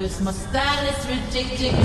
It's my style It's ridiculous.